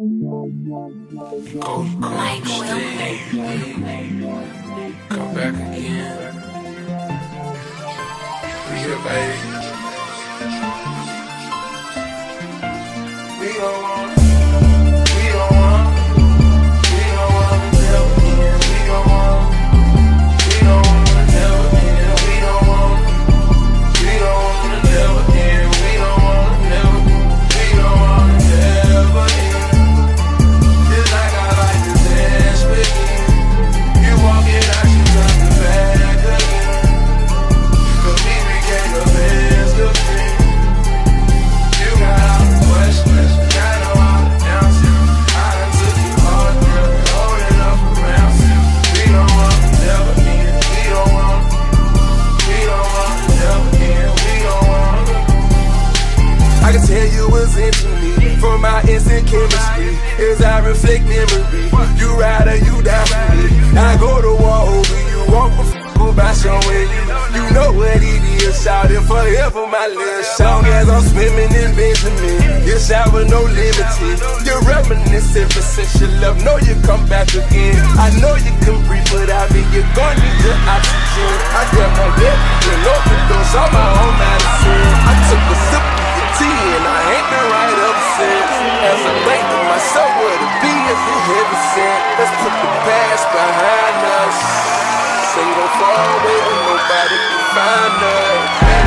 Go stay. Come back again. We here, baby. We don't into me from our instant chemistry. As I reflect memory, you ride or you die for me. I go to war over you, walk before by showing you. You know what it is, shouting forever, my little song as I'm swimming in Benjamin. You shout with no limited. You're reminiscing for since you love. Know you come back again. I know you can breathe without me. You're gonna need your oxygen. I got my and overdose on my own it. Let's put the past behind us. Say go far away and nobody can find us.